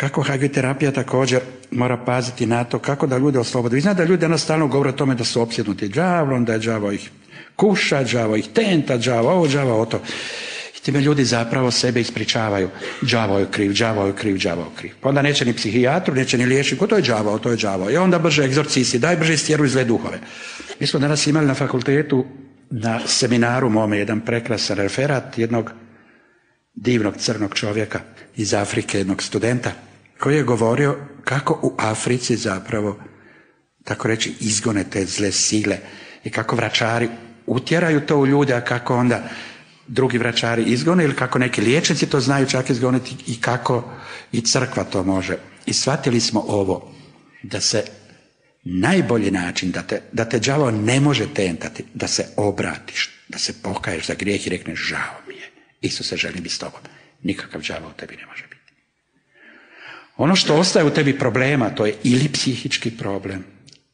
Kako terapija također mora paziti na to kako da ljude oslobodi. Vi znate da ljudi danas stalno govore o tome da su opsjednuti đavolom, da je đavo ih kuša, đavo ih tenta, đavo ovo, đavo o to. I time ljudi zapravo sebe ispričavaju. Đavo je kriv, đavo je kriv, đavo je kriv. Pa onda neće ni psihijatru, neće ni liječniku, to je đavo, to je đavo. I onda brže egzorcisi, daj brže stjeruj zle duhove. Mi smo danas imali na fakultetu na seminaru mome jedan prekrasan referat jednog divnog crnog čovjeka iz Afrike, jednog studenta, koji je govorio kako u Africi zapravo, tako reći, izgone te zle sile i kako vračari utjeraju to u ljude, a kako onda drugi vračari izgone ili kako neki liječnici to znaju čak izgoniti i kako i crkva to može. I shvatili smo ovo, da se najbolji način da te, da te đavo ne može tentati, da se obratiš, da se pokaješ za grijeh i rekneš žao mi je. Isus se želi biti s tobom. Nikakav đavo u tebi ne može biti. Ono što ostaje u tebi problema, to je ili psihički problem,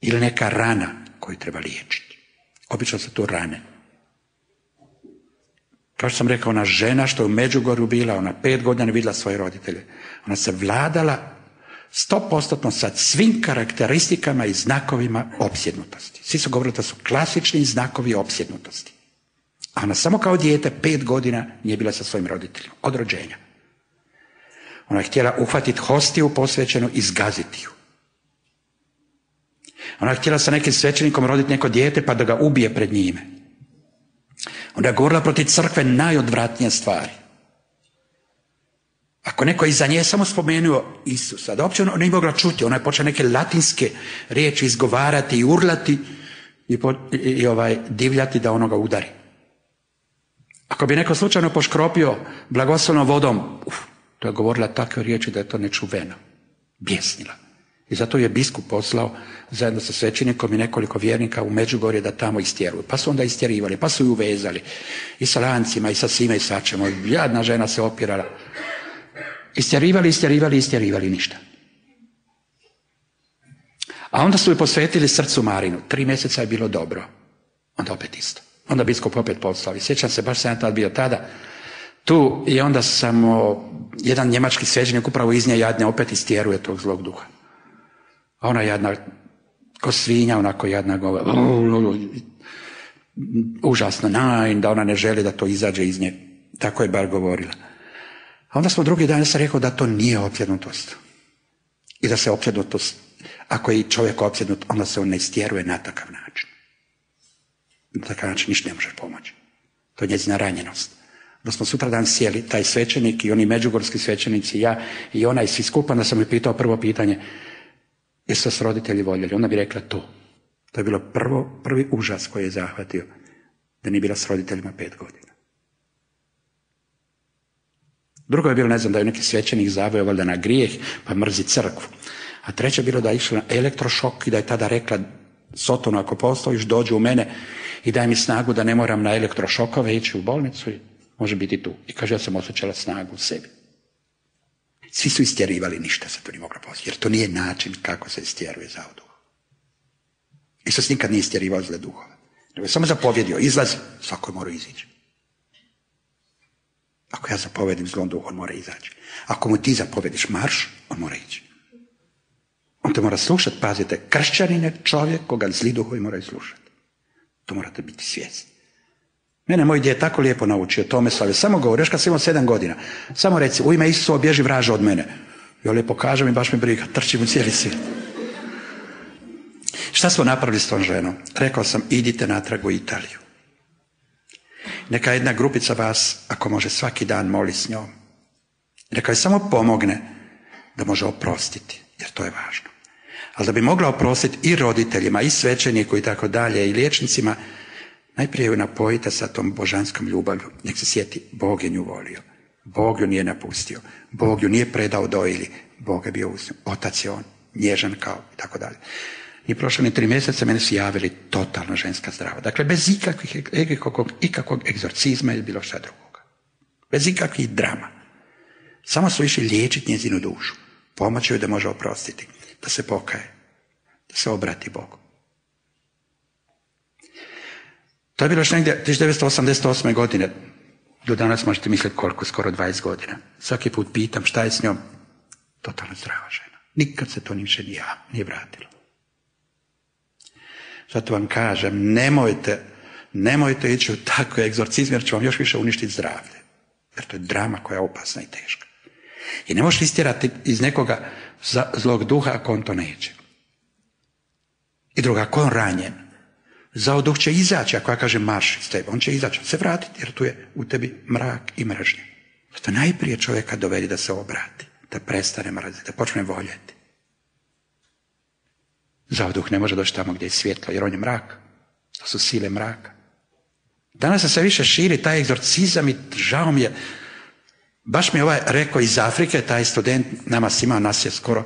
ili neka rana koju treba liječiti. Obično su tu rane. Kao što sam rekao, ona žena što je u Međugorju bila, ona pet godina vidjela svoje roditelje. Ona se vladala stopostotno sa svim karakteristikama i znakovima opsjednutosti. Svi su govorili da su klasični znakovi opsjednutosti. A ona samo kao dijete pet godina nije bila sa svojim roditeljima. Od rođenja. Ona je htjela uhvatiti hostiju posvećenu i zgaziti ju. Ona je htjela sa nekim svećenikom roditi neko dijete pa da ga ubije pred njime. Ona je govorila protiv crkve najodvratnije stvari. Ako neko iza nje samo spomenuo Isusa, da uopće ona nije mogla čuti, ona je počela neke latinske riječi izgovarati i urlati i, i, ovaj, divljati da onoga udari. Ako bi neko slučajno poškropio blagoslovnom vodom, uf, to je govorila takve riječi da je to nečuveno. Bjesnila. I zato je biskup poslao zajedno sa svećenikom i nekoliko vjernika u Međugorje da tamo istjeruju. Pa su onda istjerivali, pa su ju uvezali. I sa lancima, i sa svime i sačemo. Jadna žena se opirala. Istjerivali, istjerivali, istjerivali, ništa. A onda su ju posvetili srcu Marinu. Tri mjeseca je bilo dobro. Onda opet isto. Onda biskup opet poslao. I sjećam se, baš sam ja tad bio tada, tu i onda samo jedan njemački svećenik upravo iz nje jadne opet istjeruje tog zlog duha. A ona jadna, ko svinja, onako jadna govori, užasno, najn, da ona ne želi da to izađe iz nje. Tako je bar govorila. A onda smo drugi dan sam rekao da to nije opsjednutost. I da se opsjednutost, ako je čovjek opsjednut, onda se on ne istjeruje na takav način. Na takav način ništa ne može pomoći. To je njezina ranjenost. Da smo sutra dan sjeli, taj svećenik i oni međugorski svećenici, ja i ona i svi skupa, da sam mi pitao prvo pitanje, jesu s roditelji voljeli? Ona bi rekla to. To je bilo prvo, prvi užas koji je zahvatio, da nije bila s roditeljima pet godina. Drugo je bilo, ne znam, da je neki svećenik zaveo valjda na grijeh, pa mrzi crkvu. A treće je bilo da je išla na elektrošok i da je tada rekla Sotonu, ako postojiš, dođi u mene i daj mi snagu da ne moram na elektrošokove ići u bolnicu i može biti tu. I kaže, ja sam osjećala snagu u sebi. Svi su istjerivali, ništa se to nije moglo postići, jer to nije način kako se istjeruje za duh. Isus nikad nije istjerivao zle duhove. Nego je samo zapovjedio, izlazi, svako je morao izići. Ako ja zapovedim zlom duhu, on mora izaći. Ako mu ti zapovediš marš, on mora ići. On te mora slušati, pazite, kršćanin je čovjek koga zli duhovi moraju slušati. To morate biti svjesni. Mene moj djed tako lijepo naučio, tome slave. Samo govoriš kad sam imao sedam godina. Samo reci, u ime Isusa obježi vraža od mene. Ja lijepo kažem i baš mi briga, trčim u cijeli svijet. Šta smo napravili s tom ženom? Rekao sam, idite natrag u Italiju. Neka jedna grupica vas, ako može svaki dan, moli s njom. Neka joj samo pomogne da može oprostiti, jer to je važno. Ali da bi mogla oprostiti i roditeljima, i svećeniku i tako dalje, i liječnicima, najprije ju napojite sa tom božanskom ljubavlju. Nek se sjeti, Bog je nju volio. Bog ju nije napustio. Bog ju nije predao dojili. Bog je bio uz Otac je on, nježan kao i tako dalje. I prošle ni tri mjeseca meni su javili totalno ženska zdrava. Dakle, bez ikakvih, ikakvog, ikakvog egzorcizma ili bilo šta drugoga. Bez ikakvih drama. Samo su išli liječiti njezinu dušu. Pomoći joj da može oprostiti. Da se pokaje. Da se obrati Bogu. To je bilo još negdje 1988. godine. Do danas možete misliti koliko, skoro 20 godina. Svaki put pitam šta je s njom. Totalno zdrava žena. Nikad se to niše nije, nije vratilo. Zato vam kažem, nemojte, nemojte ići u takve egzorcizme jer će vam još više uništiti zdravlje. Jer to je drama koja je opasna i teška. I ne možeš istjerati iz nekoga zlog duha ako on to neće. I druga, ako on ranjen, zao duh će izaći, ako ja kažem marš iz tebe, on će izaći, se vratiti, jer tu je u tebi mrak i mržnje. Zato najprije čovjeka dovedi da se obrati, da prestane mraziti, da počne voljeti. Zao duh ne može doći tamo gdje je svjetlo, jer on je mrak. To su sile mraka. Danas se sve više širi taj egzorcizam i žao mi je, baš mi je ovaj rekao iz Afrike, taj student, nama svima, nas je skoro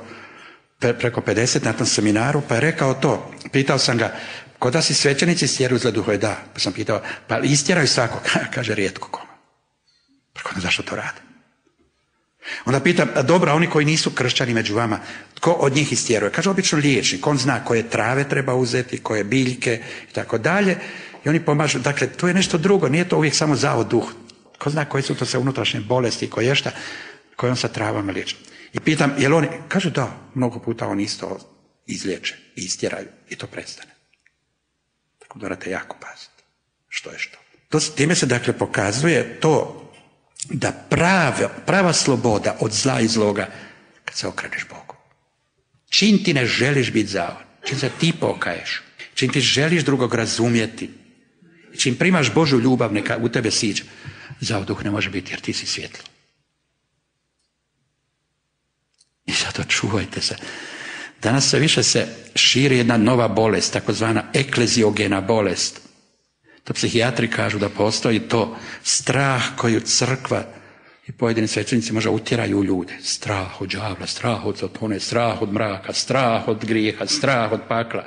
preko 50 na tom seminaru, pa je rekao to, pitao sam ga, kod da si svećenici stjeruju za duhove? Da. Pa sam pitao, pa istjeraju svakog? Kaže, rijetko koma. Pa onda zašto to rade? Onda pitam, a dobro, oni koji nisu kršćani među vama, tko od njih istjeruje? Kaže, obično liječnik, on zna koje trave treba uzeti, koje biljke i tako dalje. I oni pomažu, dakle, to je nešto drugo, nije to uvijek samo zao duh. Ko zna koje su to sve unutrašnje bolesti i koje šta, koje on sa travama liječi. I pitam, jel oni, kaže da, mnogo puta oni isto izliječe, istjeraju i to prestane. Morate jako paziti. Što je što? To, time se dakle pokazuje to da prava, prava sloboda od zla i zloga kad se okreneš Bogu. Čim ti ne želiš biti zao, čim se ti pokaješ, čim ti želiš drugog razumjeti, čim primaš Božu ljubav neka u tebe siđe, zao duh ne može biti jer ti si svjetlo. I zato čuvajte se. Danas se više se širi jedna nova bolest, takozvana ekleziogena bolest. To psihijatri kažu da postoji to strah koju crkva i pojedini svećenici možda utjeraju u ljude. Strah od đavla, strah od zatone, strah od mraka, strah od grijeha, strah od pakla.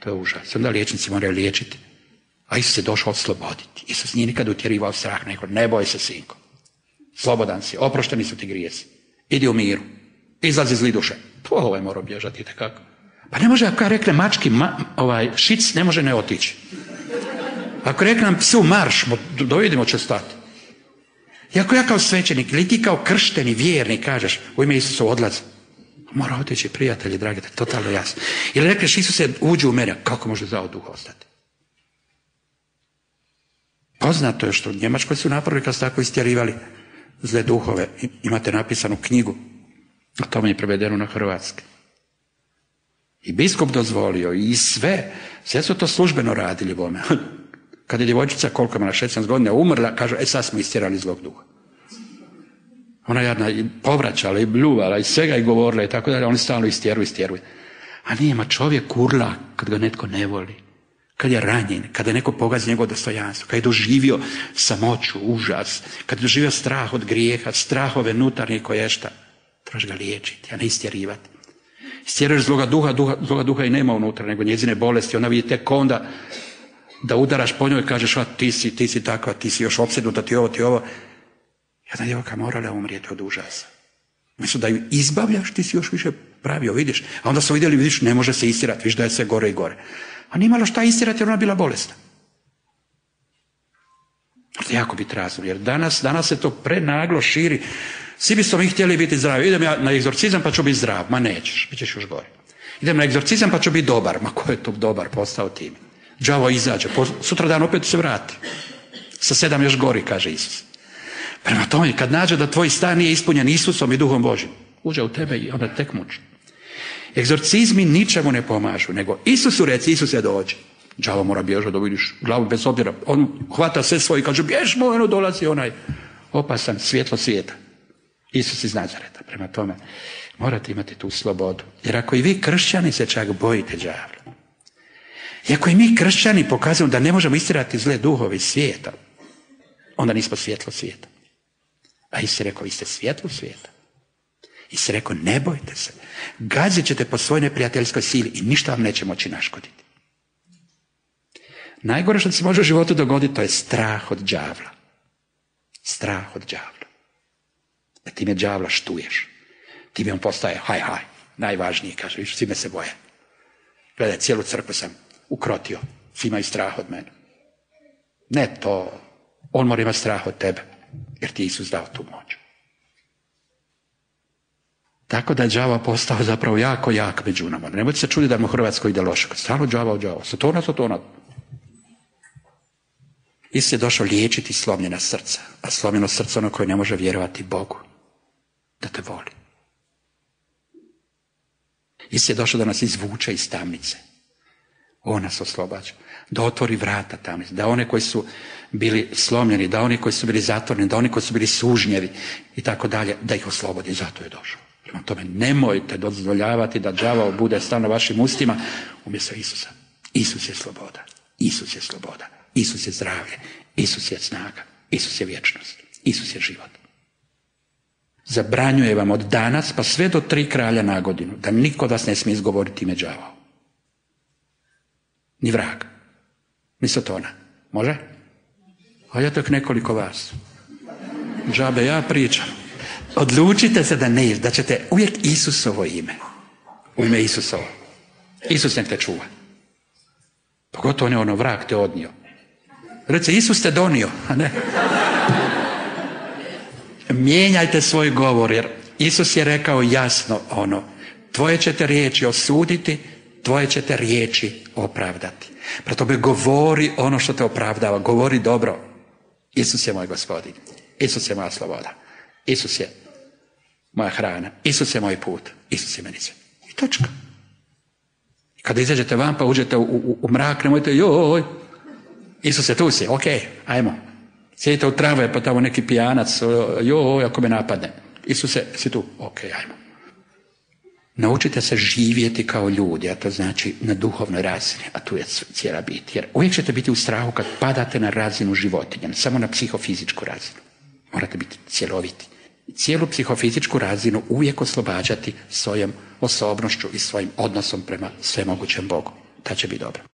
To je užas. Onda liječnici moraju liječiti. A Isus se došao osloboditi. Isus nije nikad utjerivao strah neko. Ne boj se, sinko. Slobodan si. Oprošteni su ti grijesi. Idi u miru. Izlazi iz duše. To ovaj mora bježati kako. Pa ne može, ako ja rekne mački, ovaj, šic, ne može ne otići. Ako reknem psu marš, dovidimo će stati. I ako ja kao svećenik, ili ti kao kršteni vjernik kažeš, u ime Isusa odlaz, mora otići prijatelji, dragi, to totalno jasno. Ili rekneš Isuse, uđi u mene, kako može za duh ostati? Poznato je što u Njemačkoj su napravili kad su tako istjerivali zle duhove. Imate napisanu knjigu a to mi je prevedeno na hrvatski. I biskup dozvolio i sve, sve su to službeno radili bome. Kad je djevojčica koliko ima na 16 godina umrla, kažu, e sad smo istjerali zlog duha. Ona jedna i povraćala i bljuvala i svega i govorila i tako dalje, oni stalno istjeruju, istjeruju. A nije, ma čovjek urla kad ga netko ne voli. Kad je ranjen, kada je neko pogazi njegovo dostojanstvo, kad je doživio samoću, užas, kad je doživio strah od grijeha, strahove nutarnje koješta. Trebaš ga liječiti, a ne istjerivati. Istjeruješ zloga duha, duha, zloga duha i nema unutra, nego njezine bolesti. Ona vidi tek onda da udaraš po njoj i kažeš, a ti si, ti si takva, ti si još opsednuta, ti ovo, ti ovo. Jedna djevojka morala umrijeti od užasa. Mislim da ju izbavljaš, ti si još više pravio, vidiš. A onda su vidjeli, vidiš, ne može se istirati, vidiš da je sve gore i gore. A nije malo šta istirati jer ona bila bolesna. Jako biti razum, jer danas, danas se to prenaglo širi. Svi bismo mi htjeli biti zdravi. Idem ja na egzorcizam pa ću biti zdrav. Ma nećeš, bit ćeš još gore. Idem na egzorcizam pa ću biti dobar. Ma ko je to dobar postao tim? Đavo izađe, sutra dan opet se vrati. Sa sedam još gori, kaže Isus. Prema tome, kad nađe da tvoj stan nije ispunjen Isusom i duhom Božim, uđe u tebe i onda tek muči. Egzorcizmi ničemu ne pomažu, nego Isusu reci, Isuse dođi. Đavo mora bježati da vidiš glavu bez obzira. On hvata sve svoje i kaže, bježmo, ono dolazi onaj opasan svjetlo svijeta. Isus iz Nazareta. Prema tome, morate imati tu slobodu. Jer ako i vi kršćani se čak bojite đavla. I ako i mi kršćani pokazujemo da ne možemo istirati zle duhove svijeta, onda nismo svjetlo svijeta. A Isus je rekao, vi ste svjetlo svijeta. I se rekao, ne bojte se. Gazit ćete po svojoj neprijateljskoj sili i ništa vam neće moći naškoditi. Najgore što se može u životu dogoditi, to je strah od đavla. Strah od đavla. Da time đavla štuješ. Time on postaje haj, haj. Najvažniji, kaže, viš, svi me se boje. Gledaj, cijelu crkvu sam ukrotio. Svi imaju strah od mene. Ne to. On mora imati strah od tebe. Jer ti Isus dao tu moć. Tako da je đava postao zapravo jako jak među nama. Nemojte se čudi da mu Hrvatskoj ide loše. Stalo đava, đava. Satona, satona. Isus je došao liječiti slomljena srca, a slomljeno srce ono koje ne može vjerovati Bogu, da te voli. Isus je došao da nas izvuče iz tamnice. On nas oslobađa. Da otvori vrata tamnice. Da one koji su bili slomljeni, da oni koji su bili zatvoreni, da oni koji su bili sužnjevi i tako dalje, da ih oslobodi. Zato je došao. Prema tome, nemojte dozvoljavati da đavao bude stalno vašim ustima umjesto Isusa. Isus je sloboda. Isus je sloboda. Isus je zdravlje, Isus je snaga, Isus je vječnost, Isus je život. Zabranjuje vam od danas pa sve do tri kralja na godinu da niko vas ne smije izgovoriti ime đavao. Ni vrag, ni sotona. Može? A ja tek nekoliko vas. Džabe ja pričam. Odlučite se da ne, da ćete uvijek Isusovo ime. U ime Isusovo. Isus nek te čuva. Pogotovo ne ono vrag te odnio. Reci, Isus te donio, a ne? Mijenjajte svoj govor, jer Isus je rekao jasno ono, tvoje ćete riječi osuditi, tvoje ćete riječi opravdati. Prema tome govori ono što te opravdava, govori dobro. Isus je moj gospodin, Isus je moja sloboda, Isus je moja hrana, Isus je moj put, Isus je meni sve. I točka. Kada izađete van pa uđete u, mrak, nemojte joj, Isuse, tu si, ok, ajmo. Sjedite u tramvaj, pa tamo neki pijanac, joj, ako me napadne. Isuse, si tu, ok, ajmo. Naučite se živjeti kao ljudi, a to znači na duhovnoj razini, a tu je cijela bit. Jer uvijek ćete biti u strahu kad padate na razinu životinja, samo na psihofizičku razinu. Morate biti cjeloviti. Cijelu psihofizičku razinu uvijek oslobađati svojom osobnošću i svojim odnosom prema svemogućem Bogu. Ta će biti dobro.